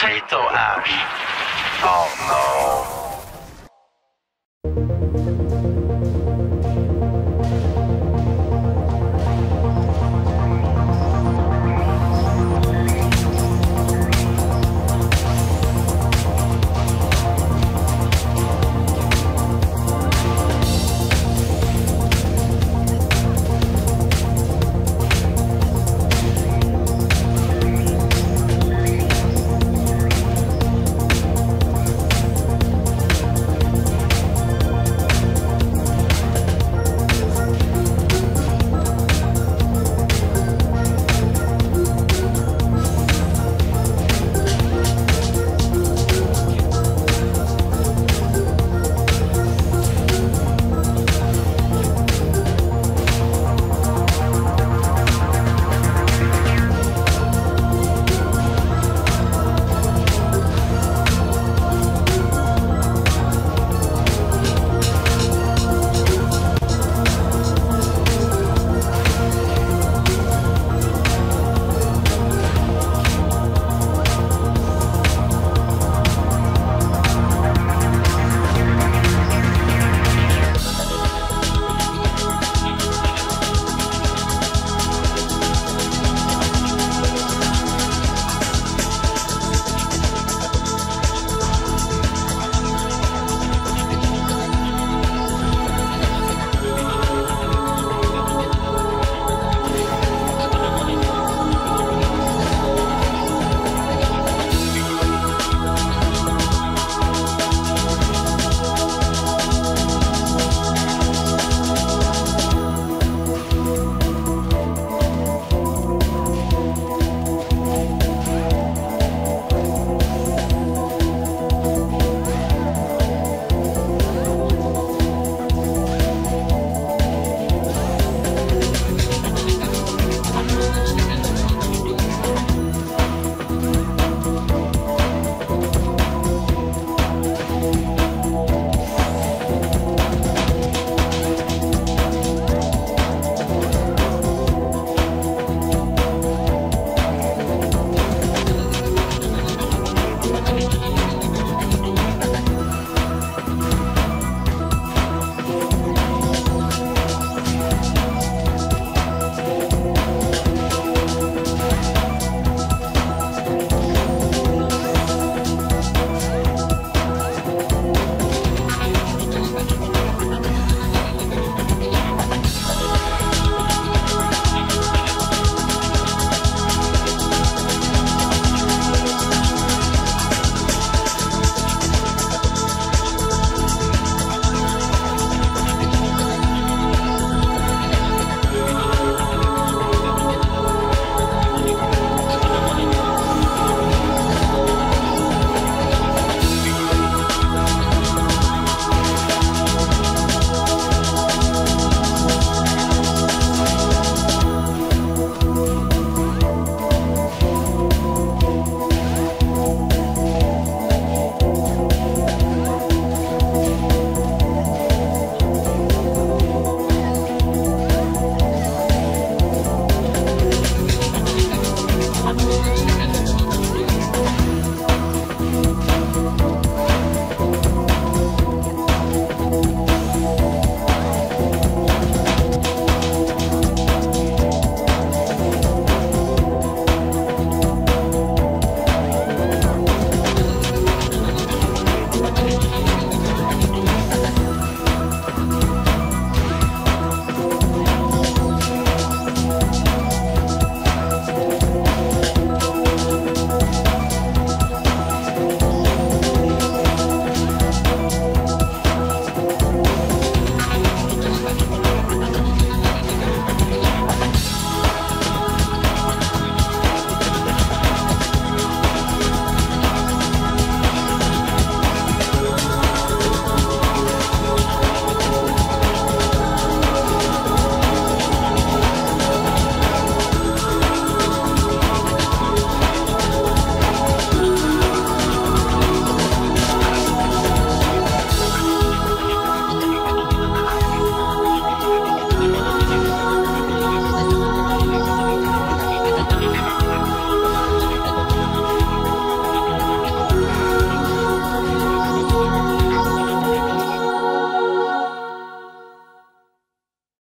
potato ash. Oh no.